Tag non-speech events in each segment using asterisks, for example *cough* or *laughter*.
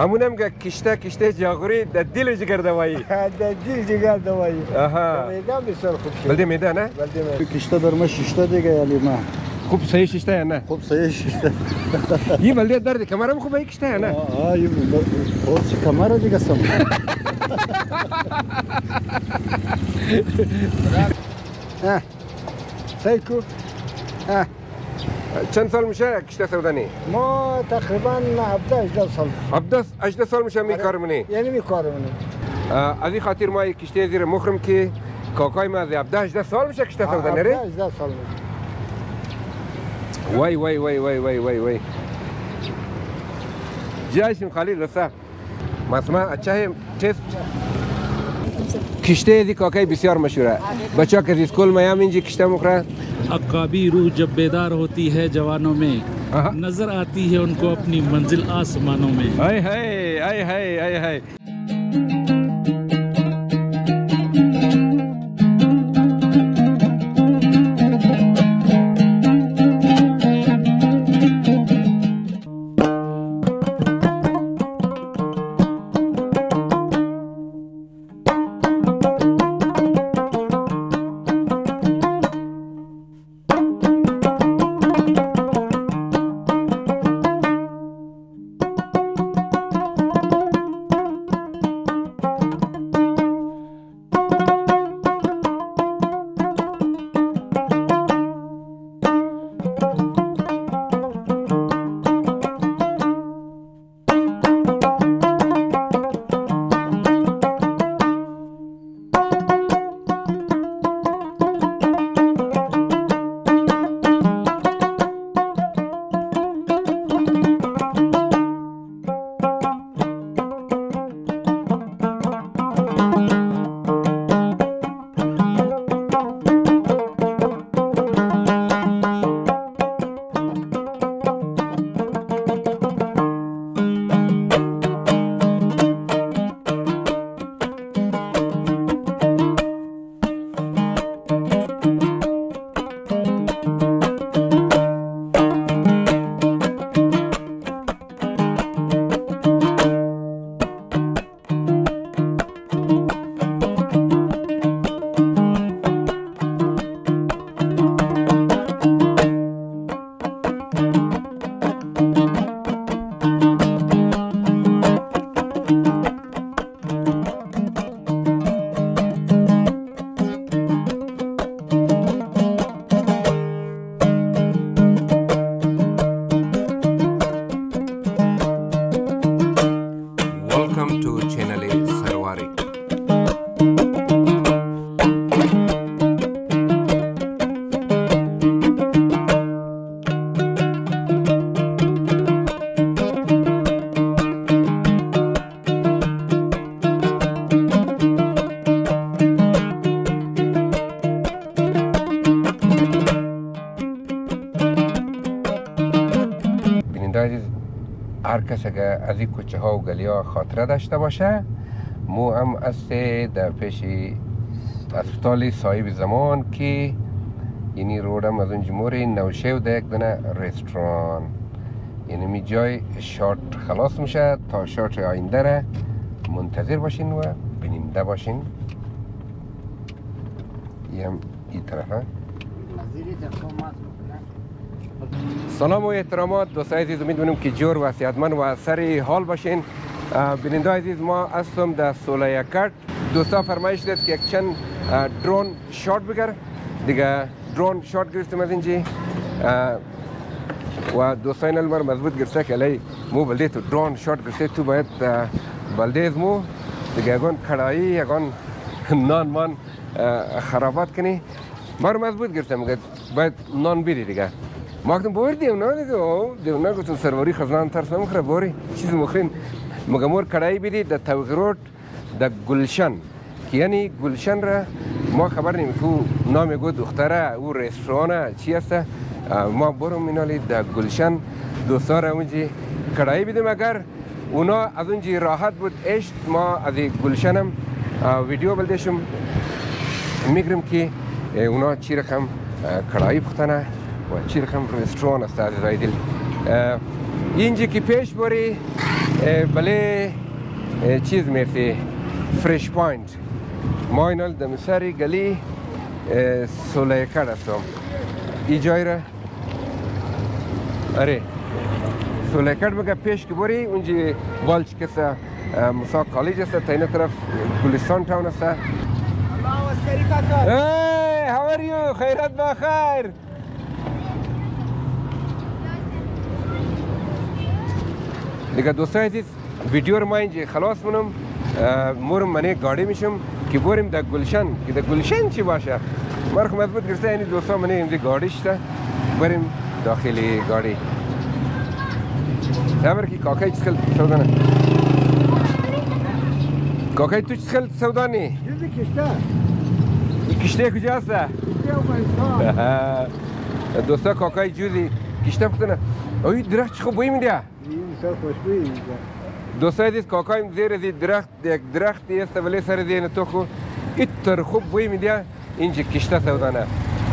همونم که کشته کشته جاغوری در دل جگر دوایی *laughs* در دل جگر دوایی آها میگم بسیار خوب شد بلده میده نه؟ بلده میده کشته در ما ششته دیگه یعنی ما خوب صحیح ششته یا نه؟ خوب صحیح ششته *laughs* یه بلده درد کمرم خوب کشته یا نه؟ آه یه بلده خب، کمره دیگه سم ها کو. ها چند سال میشه کشته سودانی؟ ما تقریبا 17 18 سال 17 18 سال میشه میکار آره. منی یعنی میکار منی از این خاطر ما یک کشته زیر مخرم که کاکای ما از 17 18 سال میشه کشته سودانی 17 18 سال میشه وای وای وای وای وای وای وای جایشم خالی رسه مسمه اچه تست کشته دی کاکای بسیار مشهور ہے بچہ کے اسکول میں ہم انجی کشتہ مقرا اقابی روح جب بیدار ہوتی ہے جوانوں میں نظر آتی ہے ان کو اپنی منزل آسمانوں میں ہائے ہائے ہائے ہائے ہائے اگر از این کوچه ها و گلی ها خاطره داشته باشه مو هم است در پیش اسپتال صاحب زمان که یعنی رودم از اون موری نوشه و یک دنه رستوران یعنی می جای شارت خلاص میشه تا شارت آینده را منتظر باشین و بیننده باشین هم این طرفه سلام و احترامات دوستای عزیز امید که جور و و سری حال باشین بیننده عزیز ما هستم در سوله یکرد دوستا فرمایش داد که یک چند درون شارت بگر دیگه درون شارت گرفتیم از اینجی و دوستای المر مضبوط گرفته که علی مو بلده تو درون شارت گرفته تو باید بلده از مو دیگه اگان کڑایی اگان نان مان خرابات کنی مرو مضبوط گرفتم باید نان بیری دیگه Макнув, борди, девнагу, о, девнагу, тон сарвари хазнан тарс намухра, бори, чиз мухрин. Магамор карай биди, да тавгрот, да гулшан. که یعنی گلشن را ما خبر نیم که نام گو دختره او رستوران چی است ما برم مینالی در گلشن دوستا را اونجی کڑایی بیدیم اگر اونا از اونجی راحت بود اشت ما از گلشنم ویدیو بلدشم میگرم که اونا چی رقم کڑایی پختنه چرخم رستوران است عزیزای دل اینجا که پیش بری بله چیز میرسی فرش پوینت ما اینال دمسری گلی سولیکر هستم ای جای را اره سولیکر بگه پیش که بری اونجا والچ کسه موسا کالج است تا این طرف گلستان تاون است Hey, how are you? خیرت بخیر. دیگه دوستان عزیز ویدیو رو ما اینجا خلاص مونم مورم منه گاڑی میشم که بریم در گلشن که در گلشن چی باشه مرخ مضبوط گرسته یعنی دوستان منه اینجا گاڑی شده بریم داخل گاڑی دامر که کاکای چی سخل سودا نه کاکای تو چی سخل سودا نه کشته کشته کجا هسته کشته *laughs* دوستا کاکای جوزی کشته پتنه اوی درخت چی خوب بوی میده دوست خوشبویی میگه دوستای کاکایم زیر زی درخت یک درختی است ولی سر زین تو خو ایتر خوب بوی میده اینجا کشته سودانه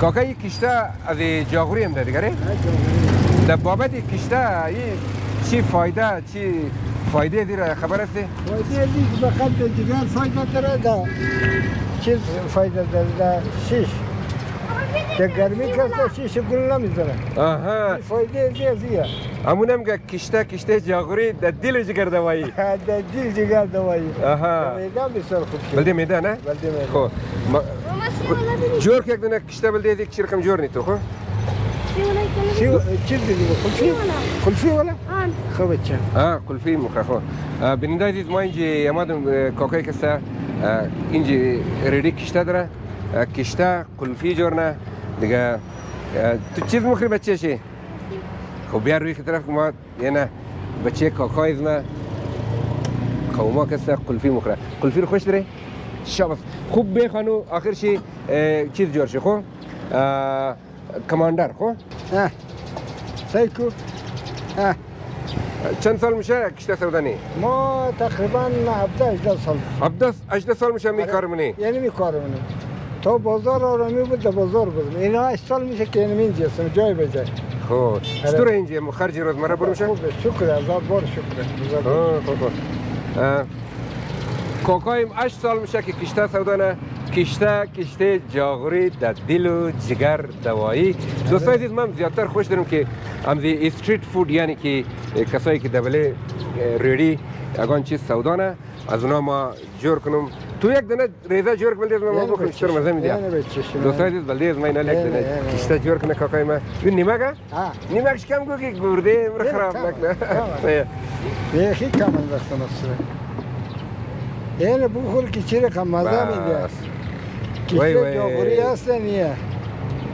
کاکا این کشته از جاغوری هم داری گره؟ در بابت این کشته چی فایده چی فایده دیر خبر است؟ فایده دیر بخط دیگر فایده داره ده چیز فایده داره ده شش که گرمی کسته شیش گل نمیذاره آها فایده زیادیه همونم که کشته کشته جاغوری در دل جگر دوایی در دل جگر دوایی آها میده بسیار خوب شد بلده میده نه؟ بلده میده خب جور که یک دونه کشته بلده یک چی رقم جور نیتو خب؟ چی دیدی قلفی؟ قلفی ولا؟ خب چه؟ آه قلفی مخه خب بیننده دید ما اینجا امادم کاکای کسته اینجا ریڈی کشته داره کشته قلفی جور نه دیگه تو چیز میخوری بچه شی؟ خب بیا روی طرف که ما یه نه بچه کاکای از ما قوما کسته قلفی مخره قلفی رو خوش داره؟ شابس خوب بخوانو آخر شی چیز جور شی خو؟ کماندر خو؟ سیکو چند سال میشه کشته سودانی؟ ما تقریبا 17 18 سال 17 18 سال میشه میکار منی؟ یعنی میکار منی تا بازار آرامی بود در بازار بود. اینا هشت سال میشه که اینم اینجا هستم جای به جای خوب آره. چطور اینجا مخرج روزمره برو میشه؟ خوبه شکر هزار بار شکر کاکایم هشت سال میشه که کشته سودانه کشته کشته جاغوری در دل و جگر دوایی آره. دوستای عزیز من زیادتر خوش دارم که همزی استریت فود یعنی که کسایی که دبله ریری اگان چیز سودانه از اونا ما جور کنم Tu jak dana reza jork baldez ma mabuk mishtur ma zemi dia. Dostaydiz baldez ma inalek dana. İşte jork ne kaka kakayma. Bir nimaga? Ha. Nimak şkam go ki gurde bir kharab nakla. Ne hi kaman dastan aslında. Yani bu hol kiçire kamaza mı dia? Kiçire joguri asla niye?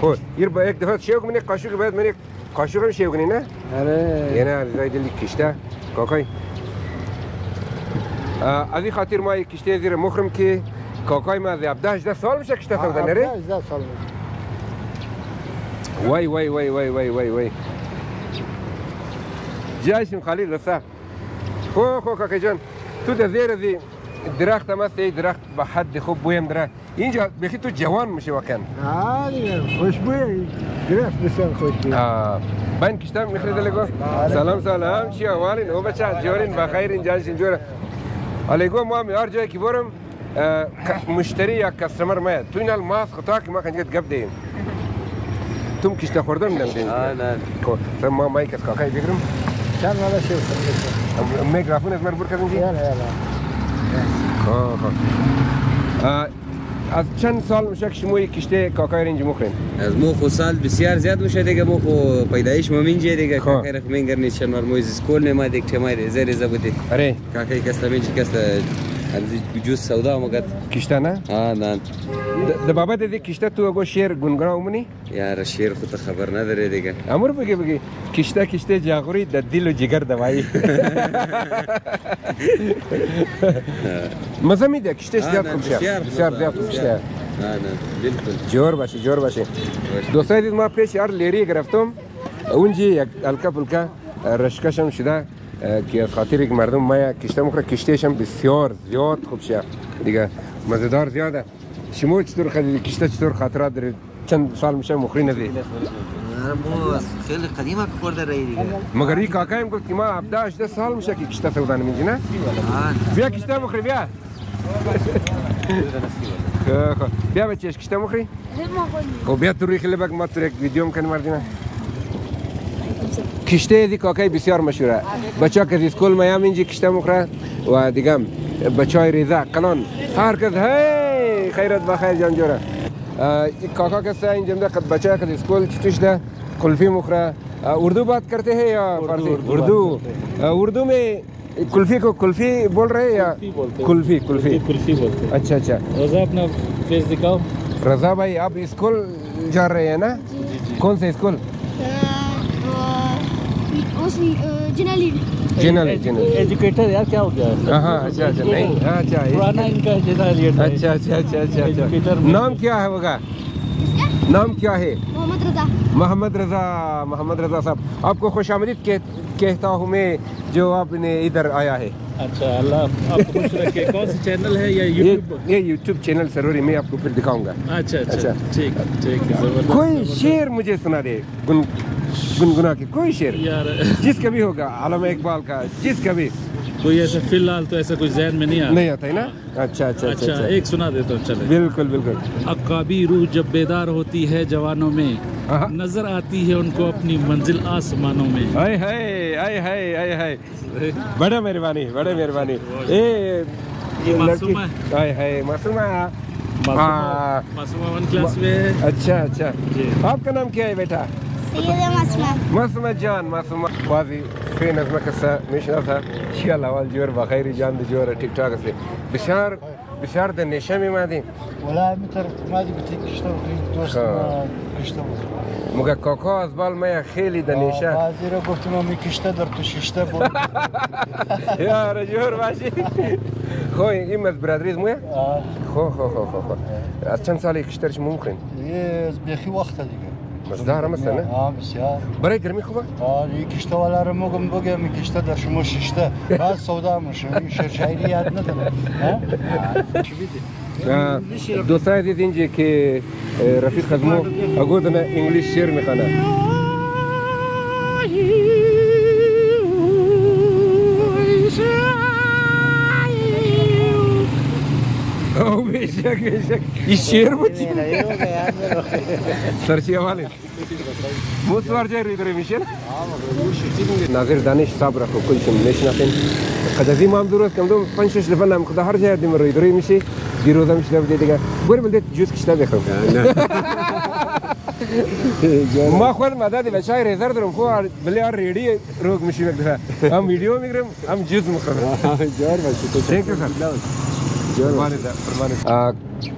Hol. Bir ba ek defa şey yok mu ne kaşık ben ne kaşıkım şey yok ne? Hele. Yine zaydilik işte. Kakay. از این خاطر ما یک کشته زیر مخرم که کاکای ما از 17 18 سال میشه کشته سودا نره 18 سال وای وای وای وای وای وای وای جایشم خلیل رسه خو خو کاکا جان تو در زیر زی درخت هم هست درخت به حد خوب بویم داره اینجا بخی تو جوان میشه واقعا آه خوشبوی درخت بسیار خوشبوی من کشتم میخریده لگو سلام سلام چی اوالین او بچه جورین بخیر اینجا شین جوره الگو ما می هر جایی که برم مشتری یا کسرمر میاد تو این هل ماس خطا که ما کنید گپ دیم توم کشته خوردن میدم دیم نه نه ما ما یک از کاکای بگیرم چند مالا شو میکروفون از من بر کردن یالا یالا خب خب از چند سال میشه که شما کشته کاکای رنج مخرین از مو خو سال بسیار زیاد میشه دیگه مو خو پیدایش ما منجه دیگه خب. کاکای رخ منگر نیچه نرمویز سکول نماده که ما ریزه ریزه بوده آره کاکای کستا منجه کستا از وجود سودا مگت کشته نه آه نه د بابا د کشته تو اگو شیر گونگرا اومنی یار شیر خود خبر نداره دیگه امر بگی بگی کشته کشته جاغوری د دل و جگر دوایی *laughs* مزه میده کشته زیاد خوب شه بسیار زیاد خوب شه نه نه بالکل جور باشه جور باشه دوستای ما پیش یار لیری گرفتم اونجی یک الکا پلکا رشکشم شده که از خاطر یک مردم ما کشته مخوره کشتهش هم بسیار زیاد خوب شه دیگه مزدار زیاده شما چطور خدید کشته چطور خاطرات داره چند سال میشه مخری ندی خیلی قدیم که خورده رایی دیگه مگر این کاکا هم گفت که ما 17 18 سال میشه که کشته سودا نمیجی نه بیا کشته مخری بیا *laughs* خب. بیا بچهش کشته مخری خب بیا تو روی خیلی بگ ما تو یک ویدیو میکنیم مردینه کشته دی کاکای بسیار مشهوره بچا که سکول میام اینجی کشته مخره و دیگم بچای رضا قنان هر کس هی خیرت بخیر جان جوره کاکا کسا اینجا ده خب که بچا که سکول چتوش ده کلفی مخره اردو بات کرتے ہیں یا اردو اردو اردو میں کلفی کو کلفی بول رہے ہیں یا کلفی کلفی کلفی بولتے ہیں اچھا اچھا رضا اپنا فیس رضا بھائی آپ اسکول جا رہے ہیں نا کون سے اسکول نام نام کیا کیا ہے ہے کا محمد رضا محمد رضا صاحب آپ کو خوش آمدید کہتا ہوں میں جو آپ نے ادھر آیا ہے میں آپ کو دکھاؤں گا شیر مجھے سنا دے گنگنا کے کوئی شعر جس کبھی ہوگا عالم اقبال کا جس کبھی کوئی ایسا فی الحال تو ایسا کچھ ذہن میں نہیں آتا نہیں آتا ہے نا اچھا، اچھا،, اچھا اچھا اچھا ایک سنا دیتا ہوں چلے بالکل بالکل اقابی روح جب بیدار ہوتی ہے جوانوں میں نظر آتی ہے ان کو اپنی منزل آسمانوں میں آئے ہائے آئے ہائے آئے ہائے بڑا مہربانی بڑا مہربانی اے معصومہ آئے ہائے معصومہ ہاں۔ معصومہ ون کلاس میں اچھا اچھا آپ کا نام کیا ہے بیٹا سيدة مسمة مسمة جان مسمة بعضي فین از مكسا مشناسا شيا اول جور بخير جان دي جور تيك توك اسلي بشار بشار د نشمې ما دي ولا مادی ما دي بتي کشته دوست کشته مگه کاکا از بال من خیلی دنیشه بعضی را گفتم می کشته در تو ششته بود یا جور باشی خو این از برادریز مویه خو خو خو خو از چند سالی کشترش ممکن از بیخی وقت دیگه بس دارم نه؟ ها بسیار برای گرمی خوبه ها یکیش تو ولار مگم بگم یکیش تو در شما ششته بعد سودا مشو میشه شایری یاد نداره ها دو سایه دیدین که رفیق خدمو اگودنه انگلیش شعر میخونه Исчерпать? Сортировали? Мус варджер и дремишен? Назир даниш сабра кукульчим нешнахин. Когда зима амдурас, камдом панчеш леванам, когда харджа ярдим рой дремиши, бирозам шлев дедега. Бурем дед джуз кишна бехам. ما خور مدا دی بچای ریزر درم خو بلیا ریډي روغ مشي وکړه هم ویډیو میګرم هم جز مخه جوړ بشي ته ټینک یو سر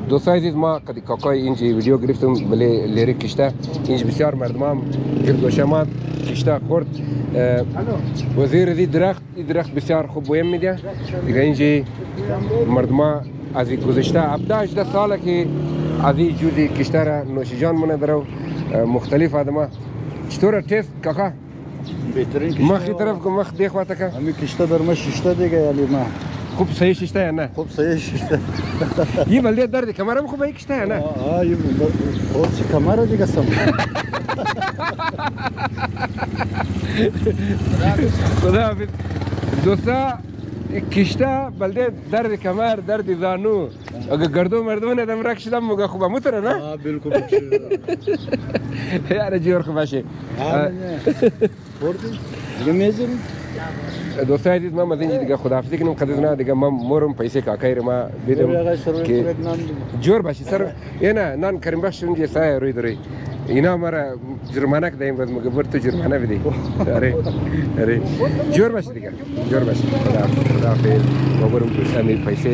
Dost aziz ma kad kakay inci video giriftim bile leri kişte inci bisyar merdmam girdoşamat kişte kurt وزیر دی درخت درخت بسیار خوب مهم میده دیگه اینجی مردما از گذشته 17 18 ساله که از این جوری کشتر نوشیجان مونه درو مختلف آدمه چطور تیف کاکا بهترین کشتر مخی طرف کو مخ دیخ واتا که همین کشتر در مش دیگه یعنی ما خوب sayış işte yani. Kup sayış işte. İyi belli derdi kamera mı kubay işte yani. Aa iyi o si kamera diga sam. خدا حافظ دوستا کشتا بلده درد کمر درد زانو اگه گردو مردونه دم رک شدم مگه خوبه متره نه؟ آه بلکو بکشه یعنی جیور خوبه شه آه نه خوردی؟ دیگه میزیم؟ دوستای عزیز ما مزین دیگه خداحافظی کنیم قدر نه دیگه من مورم پیسې کاکای ما دیدم که جور باشی سر اینا نان کریم باش اونجا سایه روی داری اینا مرا جرمانه کدیم باز مگه بر تو جرمانه بدی آره آره جور باشی دیگه جور باشی خداحافظ ما برم دوستان پیسې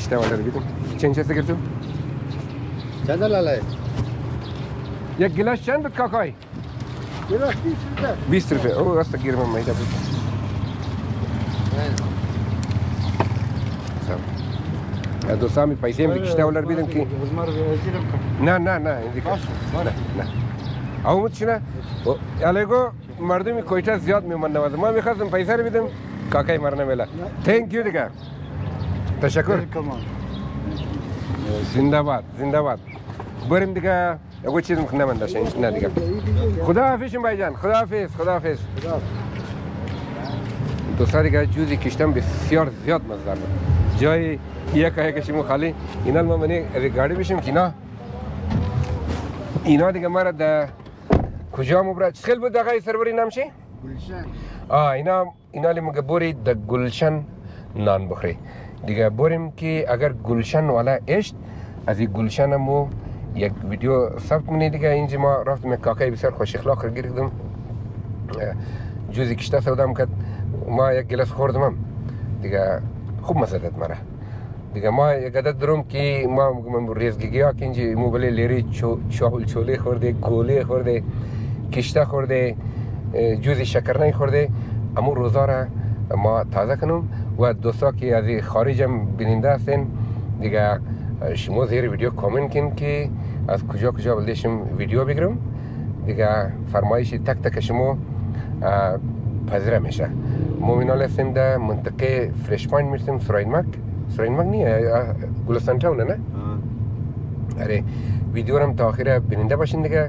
شته ولر بیدم چند چسته گرتو چند لالای یک گلاس چند بود کاکای گلاس 20 روپه 20 روپه او راست گیرم من میده بود Ja do sami, pa i zemlji ولار vidim کی؟ نه نه نه اینجا باشه نه نه اومد چی نه الگو مردمی کویتا زیاد میمن نوازم ما میخواستم پیسه رو بیدم کاکای مرنه میلا تھینک یو دیگه تشکر زنده باد زنده باد بریم دیگه یه چیزم مخنه من داشته نه دیگه خدا حافظ شم جان خدا حافظ خدا حافظ خدا حافظ دوسری جوزی کشتم بسیار زیاد مزدار بود جای یک که کشیم خالی اینا ما منی گاڑی بشیم که نه اینا دیگه مرا ده کجا مبرد خیلی بود دقیقه سروری نمشی؟ گلشن آه اینا اینا لی مگه بوری ده گلشن نان بخوری دیگه بوریم که اگر گلشن والا اشت از این گلشن مو یک ویدیو ثبت منی دیگه اینجا ما رفتم کاکای بسیار خوش اخلاق رو گرفتم جوزی کشته سودم کرد ما یک گلاس خوردم دیگه خوب مسدت مرا دیگه ما یک عدد درم که ما ریزگیگی ها که اینجی موبلی لیری چاول چوله خورده گوله خورده کشته خورده جوز شکرنه خورده امو روزا را ما تازه کنم و دوستا که از خارج هم بیننده هستین دیگه شما زیر ویدیو کامنت کن که از کجا کجا بلدشم ویدیو بگیرم دیگه فرمایش تک تک شما پذیره میشه مومن الله سیم ده منطقه فرش پوینت میرسیم سراینمک سراینمک نیه گلستان تاونه نه آره ویدیو هم تا آخر بیننده باشین دیگه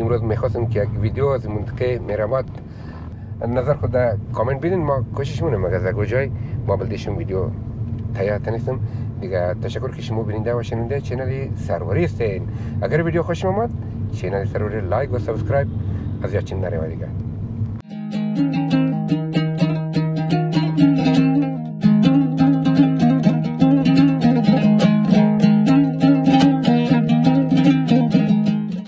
امروز میخواستم که یک ویدیو از منطقه میراباد نظر خود کامنت بدین ما کوشش مونم اگر از کجای ما بلدیشم ویدیو تیار تنیستم دیگه تشکر که شما بیننده و شنونده چنل سروری هستین اگر ویدیو خوشم آمد چنل سروری لایک و سابسکرایب از یاد چین نره دیگه